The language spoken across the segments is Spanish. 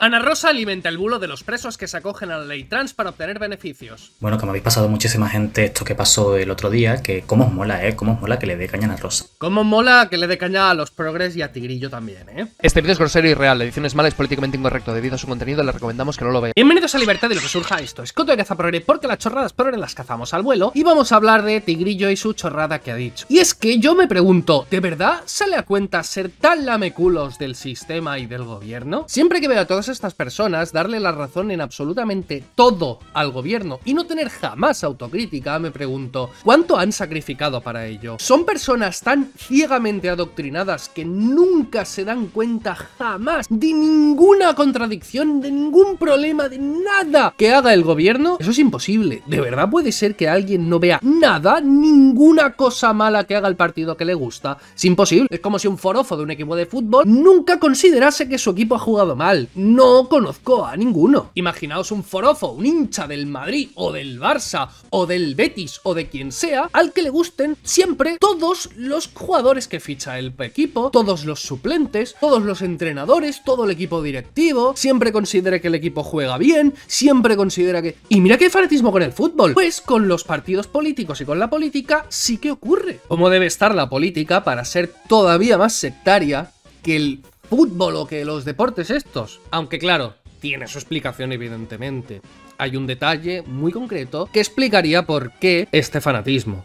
Ana Rosa alimenta el bulo de los presos que se acogen a la ley trans para obtener beneficios. Bueno, que me habéis pasado muchísima gente esto que pasó el otro día, que cómo os mola, ¿eh? Cómo os mola que le dé caña a Ana Rosa. Cómo mola que le dé caña a los progres y a Tigrillo también, ¿eh? Este vídeo es grosero y real, la edición es mala y es políticamente incorrecto. Debido a su contenido le recomendamos que no lo vea. Bienvenidos a Libertad de lo que surja esto. Es Coto de Caza Progre porque las chorradas progre las cazamos al vuelo y vamos a hablar de Tigrillo y su chorrada que ha dicho. Y es que yo me pregunto, ¿de verdad sale a cuenta ser tan lameculos del sistema y del gobierno? Siempre que veo a estas personas darle la razón en absolutamente todo al gobierno y no tener jamás autocrítica, me pregunto, ¿cuánto han sacrificado para ello? ¿Son personas tan ciegamente adoctrinadas que nunca se dan cuenta jamás de ninguna contradicción, de ningún problema, de nada que haga el gobierno? Eso es imposible. ¿De verdad puede ser que alguien no vea nada, ninguna cosa mala que haga el partido que le gusta? Es imposible. Es como si un forofo de un equipo de fútbol nunca considerase que su equipo ha jugado mal. Conozco a ninguno. Imaginaos un forofo, un hincha del Madrid o del Barça o del Betis o de quien sea, al que le gusten siempre todos los jugadores que ficha el equipo, todos los suplentes, todos los entrenadores, todo el equipo directivo, siempre considere que el equipo juega bien, siempre considera que... Y mira qué fanatismo con el fútbol. Pues con los partidos políticos y con la política sí que ocurre. ¿Cómo debe estar la política para ser todavía más sectaria que el fútbol o que los deportes estos? Aunque claro, tiene su explicación evidentemente. Hay un detalle muy concreto que explicaría por qué este fanatismo.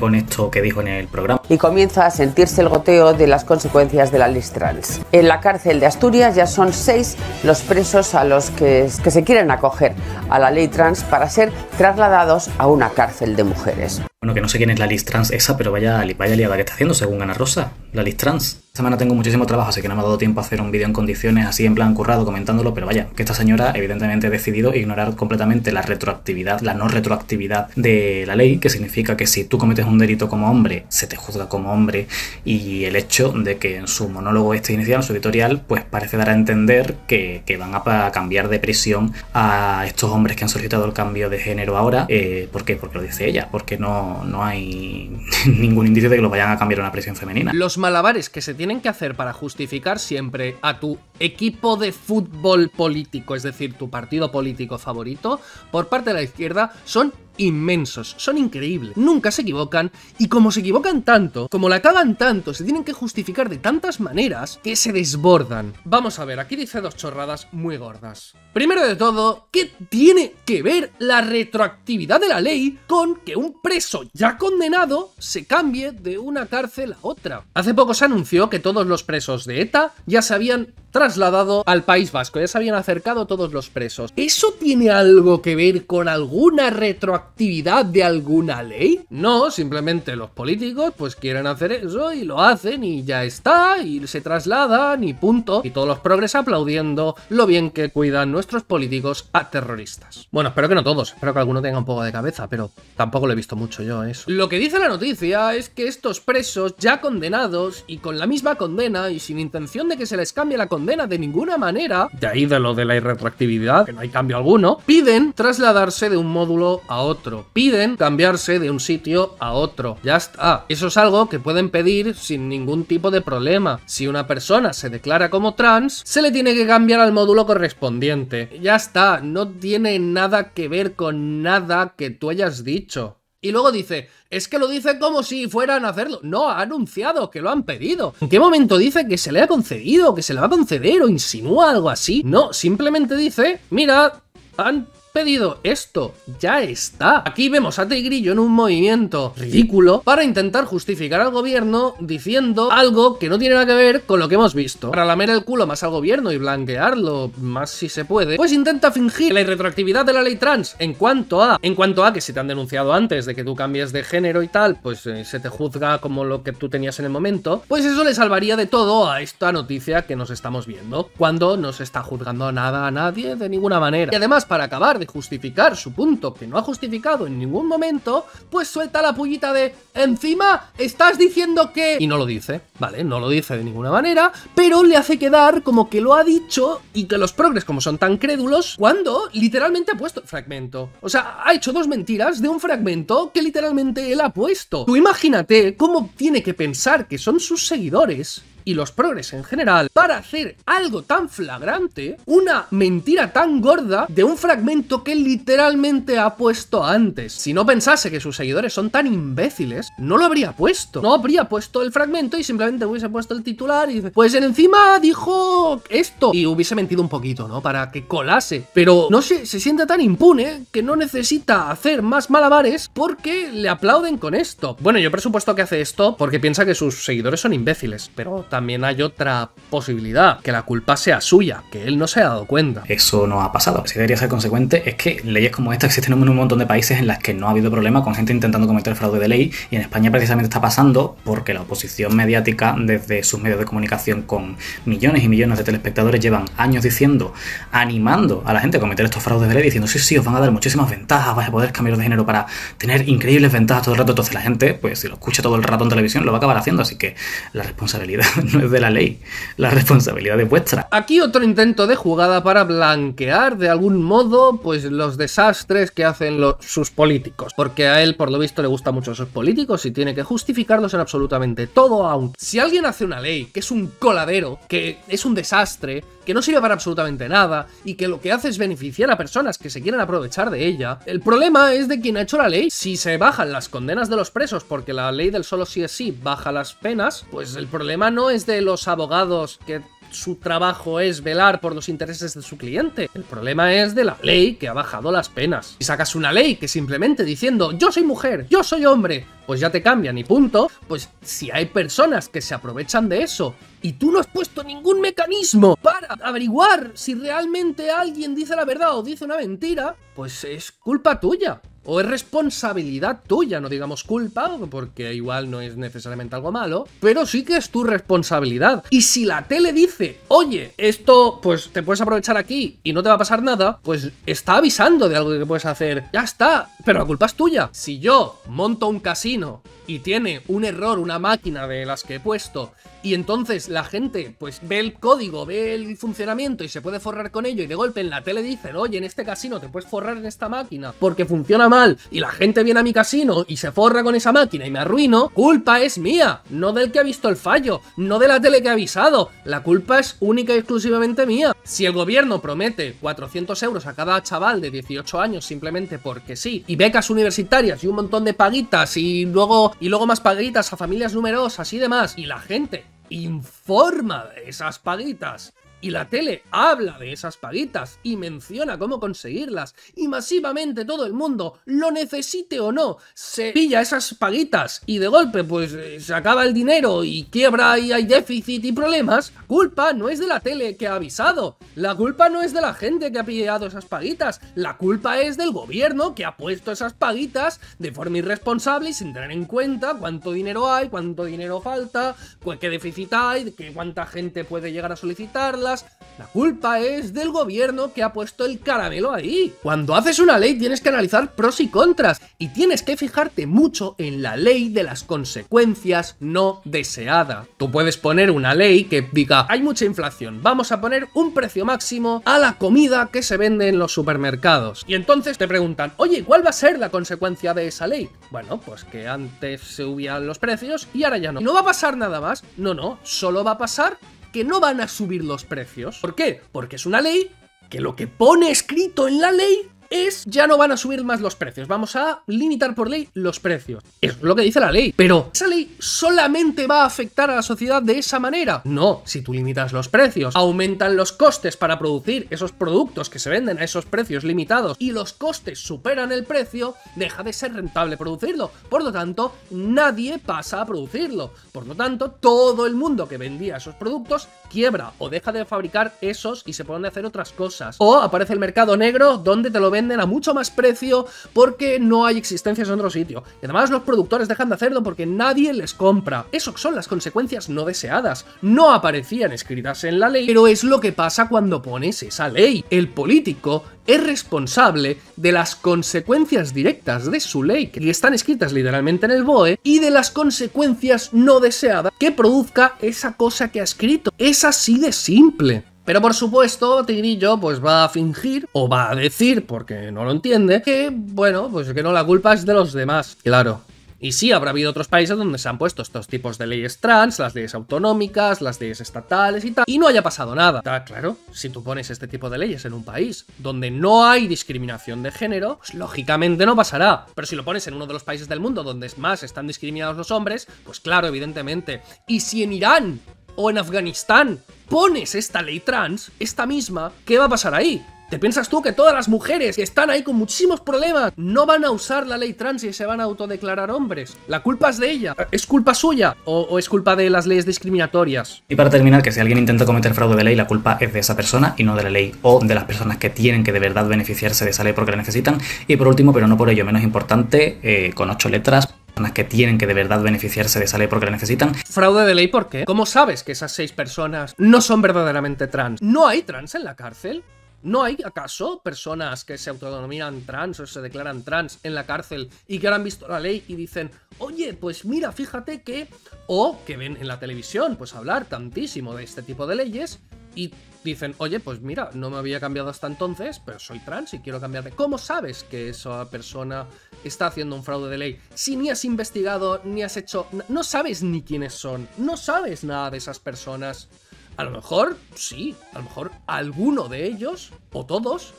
con esto que dijo en el programa. Y comienza a sentirse el goteo de las consecuencias de la ley trans. En la cárcel de Asturias ya son seis los presos a los que, que se quieren acoger a la ley trans para ser trasladados a una cárcel de mujeres. Bueno, que no sé quién es la list trans esa, pero vaya, vaya liada que está haciendo según Ana Rosa, la list trans. Esta semana tengo muchísimo trabajo, así que no me ha dado tiempo a hacer un vídeo en condiciones así en plan currado comentándolo, pero vaya, que esta señora evidentemente ha decidido ignorar completamente la retroactividad, la no retroactividad de la ley, que significa que si tú cometes un delito como hombre, se te juzga como hombre, y el hecho de que en su monólogo este inicial, su editorial, pues parece dar a entender que, van a, cambiar de prisión a estos hombres que han solicitado el cambio de género ahora. Eh, ¿Por qué? Porque lo dice ella, porque no no, hay ningún indicio de que lo vayan a cambiar a una prisión femenina. Los malabares que se tienen que hacer para justificar siempre a tu equipo de fútbol político, es decir, tu partido político favorito, por parte de la izquierda, son inmensos, son increíbles, nunca se equivocan y como se equivocan tanto, como la cagan tanto, se tienen que justificar de tantas maneras que se desbordan. Vamos a ver, aquí dice dos chorradas muy gordas. Primero de todo, ¿qué tiene que ver la retroactividad de la ley con que un preso ya condenado se cambie de una cárcel a otra? Hace poco se anunció que todos los presos de ETA ya se habían trasladado al País Vasco, ya se habían acercado todos los presos. ¿Eso tiene algo que ver con alguna retroactividad de alguna ley? No, simplemente los políticos pues quieren hacer eso y lo hacen y ya está, y se trasladan y punto. Y todos los progres aplaudiendo lo bien que cuidan nuestros políticos a terroristas. Bueno, espero que no todos, espero que alguno tenga un poco de cabeza, pero tampoco lo he visto mucho yo eso. Lo que dice la noticia es que estos presos ya condenados y con la misma condena y sin intención de que se les cambie la condena de ninguna manera, de ahí de lo de la irretroactividad, que no hay cambio alguno, piden trasladarse de un módulo a otro, piden cambiarse de un sitio a otro. Ya está. Eso es algo que pueden pedir sin ningún tipo de problema. Si una persona se declara como trans, se le tiene que cambiar al módulo correspondiente. Ya está, no tiene nada que ver con nada que tú hayas dicho. Y luego dice, es que lo dice como si fueran a hacerlo. No, ha anunciado que lo han pedido. ¿En qué momento dice que se le ha concedido, que se le va a conceder o insinúa algo así? No, simplemente dice, mira, han pedido esto, ya está. Aquí vemos a Tigrillo en un movimiento ridículo para intentar justificar al gobierno diciendo algo que no tiene nada que ver con lo que hemos visto. Para lamer el culo más al gobierno y blanquearlo más si se puede, pues intenta fingir la irretroactividad de la ley trans en cuanto a, en cuanto a que si te han denunciado antes de que tú cambies de género y tal, pues eh, se te juzga como lo que tú tenías en el momento, pues eso le salvaría de todo a esta noticia que nos estamos viendo, cuando no se está juzgando nada a nadie de ninguna manera. Y además, para acabar justificar su punto que no ha justificado en ningún momento, pues suelta la pullita de encima estás diciendo que... Y no lo dice, ¿vale? No lo dice de ninguna manera, pero le hace quedar como que lo ha dicho y que los progres como son tan crédulos, cuando literalmente ha puesto fragmento. O sea, ha hecho dos mentiras de un fragmento que literalmente él ha puesto. Tú imagínate cómo tiene que pensar que son sus seguidores y los progres en general para hacer algo tan flagrante, una mentira tan gorda de un fragmento que literalmente ha puesto antes. Si no pensase que sus seguidores son tan imbéciles, no lo habría puesto. No habría puesto el fragmento y simplemente hubiese puesto el titular y pues en encima dijo esto y hubiese mentido un poquito, ¿no? Para que colase. Pero no sé, se siente tan impune que no necesita hacer más malabares porque le aplauden con esto. Bueno, yo presupuesto que hace esto porque piensa que sus seguidores son imbéciles, pero también hay otra posibilidad, que la culpa sea suya, que él no se ha dado cuenta. Eso no ha pasado. Si debería ser consecuente es que leyes como esta existen en un montón de países en las que no ha habido problema con gente intentando cometer fraude de ley y en España precisamente está pasando porque la oposición mediática desde sus medios de comunicación con millones y millones de telespectadores llevan años diciendo, animando a la gente a cometer estos fraudes de ley diciendo sí, sí, os van a dar muchísimas ventajas, vais a poder cambiar de género para tener increíbles ventajas todo el rato. Entonces la gente, pues si lo escucha todo el rato en televisión, lo va a acabar haciendo. Así que la responsabilidad no es de la ley, la responsabilidad es vuestra. Aquí otro intento de jugada para blanquear de algún modo pues los desastres que hacen los, sus políticos. Porque a él, por lo visto, le gustan mucho esos políticos y tiene que justificarlos en absolutamente todo. Aunque si alguien hace una ley que es un coladero, que es un desastre, que no sirve para absolutamente nada y que lo que hace es beneficiar a personas que se quieren aprovechar de ella, el problema es de quien ha hecho la ley. Si se bajan las condenas de los presos porque la ley del solo sí es sí baja las penas, pues el problema no es de los abogados que su trabajo es velar por los intereses de su cliente. El problema es de la ley que ha bajado las penas. Si sacas una ley que simplemente diciendo yo soy mujer, yo soy hombre, pues ya te cambian y punto, pues si hay personas que se aprovechan de eso y tú no has puesto ningún mecanismo para averiguar si realmente alguien dice la verdad o dice una mentira, pues es culpa tuya. O es responsabilidad tuya, no digamos culpa, porque igual no es necesariamente algo malo, pero sí que es tu responsabilidad. Y si la tele dice, oye, esto pues te puedes aprovechar aquí y no te va a pasar nada, pues está avisando de algo que puedes hacer. Ya está, pero la culpa es tuya. Si yo monto un casino y tiene un error, una máquina de las que he puesto, y entonces la gente pues ve el código, ve el funcionamiento y se puede forrar con ello y de golpe en la tele dicen, oye, en este casino te puedes forrar en esta máquina porque funciona y la gente viene a mi casino y se forra con esa máquina y me arruino, culpa es mía, no del que ha visto el fallo, no de la tele que ha avisado, la culpa es única y exclusivamente mía. Si el gobierno promete 400 euros a cada chaval de 18 años simplemente porque sí, y becas universitarias y un montón de paguitas y luego, y luego más paguitas a familias numerosas y demás, y la gente informa de esas paguitas y la tele habla de esas paguitas y menciona cómo conseguirlas y masivamente todo el mundo, lo necesite o no, se pilla esas paguitas y de golpe pues eh, se acaba el dinero y quiebra y hay déficit y problemas, culpa no es de la tele que ha avisado, la culpa no es de la gente que ha pillado esas paguitas, la culpa es del gobierno que ha puesto esas paguitas de forma irresponsable y sin tener en cuenta cuánto dinero hay, cuánto dinero falta, qué déficit hay, cuánta gente puede llegar a solicitarlas, la culpa es del gobierno que ha puesto el caramelo ahí. Cuando haces una ley tienes que analizar pros y contras y tienes que fijarte mucho en la ley de las consecuencias no deseadas. Tú puedes poner una ley que diga, hay mucha inflación, vamos a poner un precio máximo a la comida que se vende en los supermercados. Y entonces te preguntan, oye, ¿cuál va a ser la consecuencia de esa ley? Bueno, pues que antes se subían los precios y ahora ya no. ¿Y no va a pasar nada más? No, no, solo va a pasar que no van a subir los precios. ¿Por qué? Porque es una ley que lo que pone escrito en la ley es ya no van a subir más los precios, vamos a limitar por ley los precios. Es lo que dice la ley. Pero, ¿esa ley solamente va a afectar a la sociedad de esa manera? No, si tú limitas los precios, aumentan los costes para producir esos productos que se venden a esos precios limitados y los costes superan el precio, deja de ser rentable producirlo. Por lo tanto, nadie pasa a producirlo. Por lo tanto, todo el mundo que vendía esos productos quiebra o deja de fabricar esos y se pone a hacer otras cosas. O aparece el mercado negro donde te lo venden a mucho más precio porque no hay existencias en otro sitio. Y además los productores dejan de hacerlo porque nadie les compra. Eso son las consecuencias no deseadas. No aparecían escritas en la ley, pero es lo que pasa cuando pones esa ley. El político es responsable de las consecuencias directas de su ley, que están escritas literalmente en el BOE, y de las consecuencias no deseadas que produzca esa cosa que ha escrito. Es así de simple. Pero por supuesto, Tigrillo pues va a fingir o va a decir, porque no lo entiende, que bueno, pues que no, la culpa es de los demás. Claro, Y sí, habrá habido otros países donde se han puesto estos tipos de leyes trans, las leyes autonómicas, las leyes estatales y tal, y no haya pasado nada. Está claro, si tú pones este tipo de leyes en un país donde no hay discriminación de género, pues lógicamente no pasará. Pero si lo pones en uno de los países del mundo donde más están discriminados los hombres, pues claro, evidentemente. Y si en Irán o en Afganistán pones esta ley trans, esta misma, ¿qué va a pasar ahí? ¿Te piensas tú que todas las mujeres que están ahí con muchísimos problemas no van a usar la ley trans y se van a autodeclarar hombres? ¿La culpa es de ella? ¿Es culpa suya? ¿O, es culpa de las leyes discriminatorias? Y para terminar, que si alguien intenta cometer fraude de ley, la culpa es de esa persona y no de la ley, o de las personas que tienen que de verdad beneficiarse de esa ley porque la necesitan. Y por último, pero no por ello menos importante, eh, con ocho letras, personas que tienen que de verdad beneficiarse de esa ley porque la necesitan. Fraude de ley, ¿por qué? ¿Cómo sabes que esas seis personas no son verdaderamente trans? ¿No hay trans en la cárcel? ¿No hay acaso personas que se autodenominan trans o se declaran trans en la cárcel y que ahora han visto la ley y dicen, oye, pues mira, fíjate que... O que ven en la televisión, pues hablar tantísimo de este tipo de leyes y dicen, oye, pues mira, no me había cambiado hasta entonces, pero soy trans y quiero cambiarme. ¿Cómo sabes que esa persona está haciendo un fraude de ley? Si ni has investigado, ni has hecho... No sabes ni quiénes son, no sabes nada de esas personas. A lo mejor, sí, a lo mejor alguno de ellos, o todos,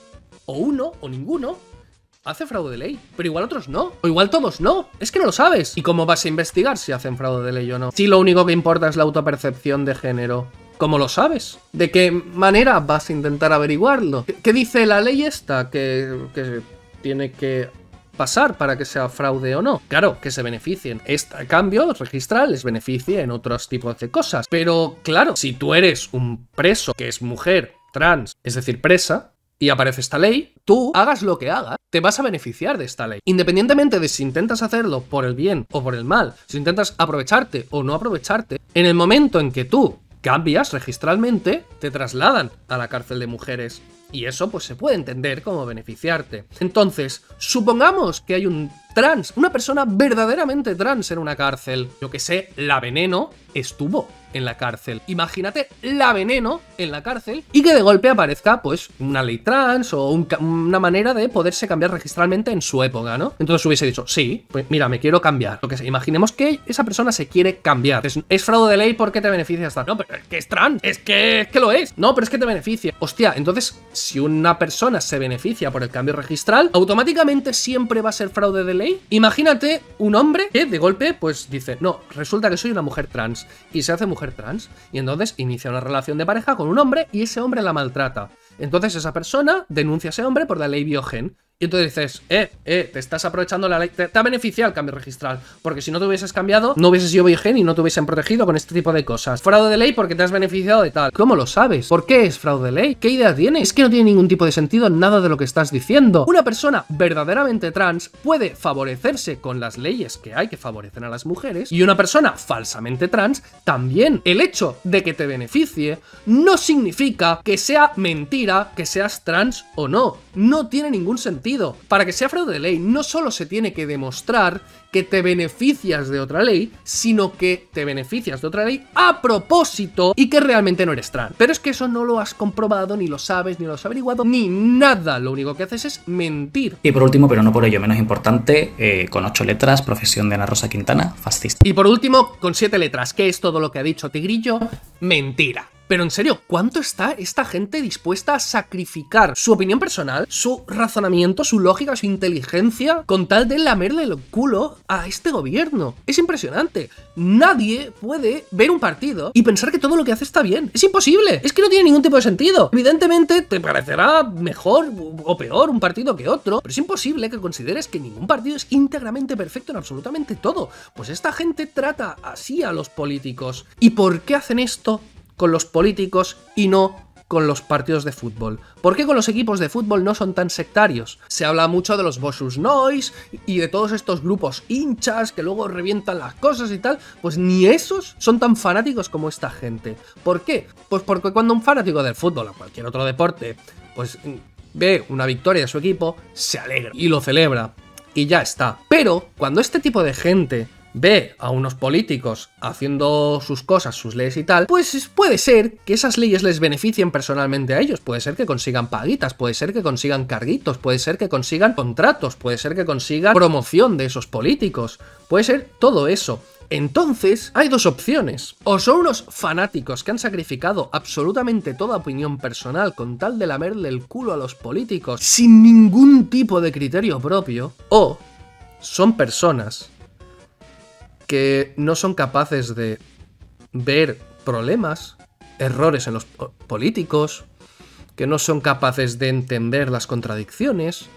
o uno, o ninguno, hace fraude de ley. Pero igual otros no. O igual todos no. Es que no lo sabes. ¿Y cómo vas a investigar si hacen fraude de ley o no? Si lo único que importa es la autopercepción de género. ¿Cómo lo sabes? ¿De qué manera vas a intentar averiguarlo? ¿Qué dice la ley esta? Que, que tiene que pasar para que sea fraude o no. Claro, que se beneficien. Este cambio registral les beneficia en otros tipos de cosas. Pero claro, si tú eres un preso que es mujer, trans, es decir, presa, y aparece esta ley, tú hagas lo que hagas, te vas a beneficiar de esta ley. Independientemente de si intentas hacerlo por el bien o por el mal, si intentas aprovecharte o no aprovecharte, en el momento en que tú cambias registralmente, te trasladan a la cárcel de mujeres y eso pues se puede entender como beneficiarte. Entonces, supongamos que hay un trans, una persona verdaderamente trans en una cárcel. Yo que sé, la veneno estuvo en la cárcel. Imagínate la veneno en la cárcel y que de golpe aparezca pues una ley trans o una manera de poderse cambiar registralmente en su época, ¿no? Entonces hubiese dicho, sí, pues mira, me quiero cambiar. Lo que sé, imaginemos que esa persona se quiere cambiar. Es, fraude de ley porque te beneficia hasta. No, pero es que es trans, es que, es que lo es. No, pero es que te beneficia. Hostia, entonces, si una persona se beneficia por el cambio registral, automáticamente siempre va a ser fraude de ley Imagínate un hombre que de golpe pues dice, no, resulta que soy una mujer trans y se hace mujer trans y entonces inicia una relación de pareja con un hombre y ese hombre la maltrata. Entonces esa persona denuncia a ese hombre por la ley biogen y entonces dices, eh, eh, te estás aprovechando la ley, te, ha beneficiado el cambio registral, porque si no te hubieses cambiado, no hubieses sido virgen y no te hubiesen protegido con este tipo de cosas. Fraude de ley porque te has beneficiado de tal. ¿Cómo lo sabes? ¿Por qué es fraude de ley? ¿Qué idea tienes? Es que no tiene ningún tipo de sentido nada de lo que estás diciendo. Una persona verdaderamente trans puede favorecerse con las leyes que hay que favorecen a las mujeres, y una persona falsamente trans también. El hecho de que te beneficie no significa que sea mentira que seas trans o no. No tiene ningún sentido. Para que sea fraude de ley, no solo se tiene que demostrar que te beneficias de otra ley, sino que te beneficias de otra ley a propósito y que realmente no eres trans. Pero es que eso no lo has comprobado, ni lo sabes, ni lo has averiguado, ni nada. Lo único que haces es mentir. Y por último, pero no por ello menos importante, eh, con ocho letras, profesión de Ana Rosa Quintana, fascista. Y por último, con siete letras, ¿qué es todo lo que ha dicho Tigrillo? Mentira. Pero en serio, ¿cuánto está esta gente dispuesta a sacrificar su opinión personal, su razonamiento, su lógica, su inteligencia, con tal de lamerle el culo a este gobierno? Es impresionante. Nadie puede ver un partido y pensar que todo lo que hace está bien. Es imposible. Es que no tiene ningún tipo de sentido. Evidentemente te parecerá mejor o peor un partido que otro, pero es imposible que consideres que ningún partido es íntegramente perfecto en absolutamente todo. Pues esta gente trata así a los políticos. ¿Y por qué hacen esto? Con los políticos y no con los partidos de fútbol. ¿Por qué con los equipos de fútbol no son tan sectarios? Se habla mucho de los Bosus Noise y de todos estos grupos hinchas que luego revientan las cosas y tal. Pues ni esos son tan fanáticos como esta gente. ¿Por qué? Pues porque cuando un fanático del fútbol o cualquier otro deporte, pues ve una victoria de su equipo, se alegra y lo celebra. Y ya está. Pero cuando este tipo de gente ve a unos políticos haciendo sus cosas, sus leyes y tal, pues puede ser que esas leyes les beneficien personalmente a ellos. Puede ser que consigan paguitas, puede ser que consigan carguitos, puede ser que consigan contratos, puede ser que consigan promoción de esos políticos. Puede ser todo eso. Entonces, hay dos opciones. O son unos fanáticos que han sacrificado absolutamente toda opinión personal con tal de lamerle el culo a los políticos sin ningún tipo de criterio propio, o son personas que no son capaces de ver problemas, errores en los políticos, que no son capaces de entender las contradicciones,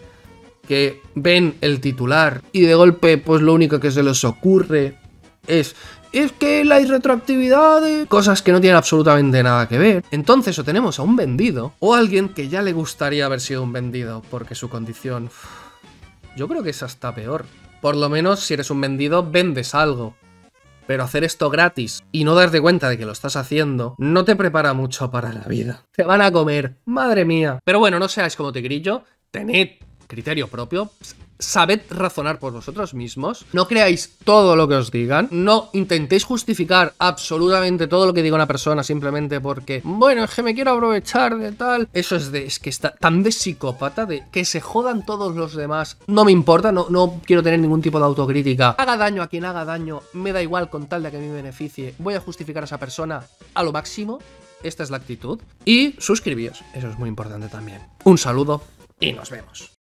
que ven el titular y de golpe pues lo único que se les ocurre es es que la irretroactividad de cosas que no tienen absolutamente nada que ver. Entonces o tenemos a un vendido o a alguien que ya le gustaría haber sido un vendido porque su condición yo creo que es hasta peor. Por lo menos si eres un vendido vendes algo. Pero hacer esto gratis y no darte cuenta de que lo estás haciendo no te prepara mucho para la vida. Te van a comer, madre mía. Pero bueno, no seáis como Tigrillo, tened criterio propio, sabed razonar por vosotros mismos, no creáis todo lo que os digan, no intentéis justificar absolutamente todo lo que diga una persona simplemente porque, bueno, es que me quiero aprovechar de tal. Eso es de, es que está tan de psicópata, de que se jodan todos los demás. No me importa, no, no quiero tener ningún tipo de autocrítica. Haga daño a quien haga daño, me da igual con tal de que me beneficie. Voy a justificar a esa persona a lo máximo. Esta es la actitud. Y suscribíos, eso es muy importante también. Un saludo y nos vemos.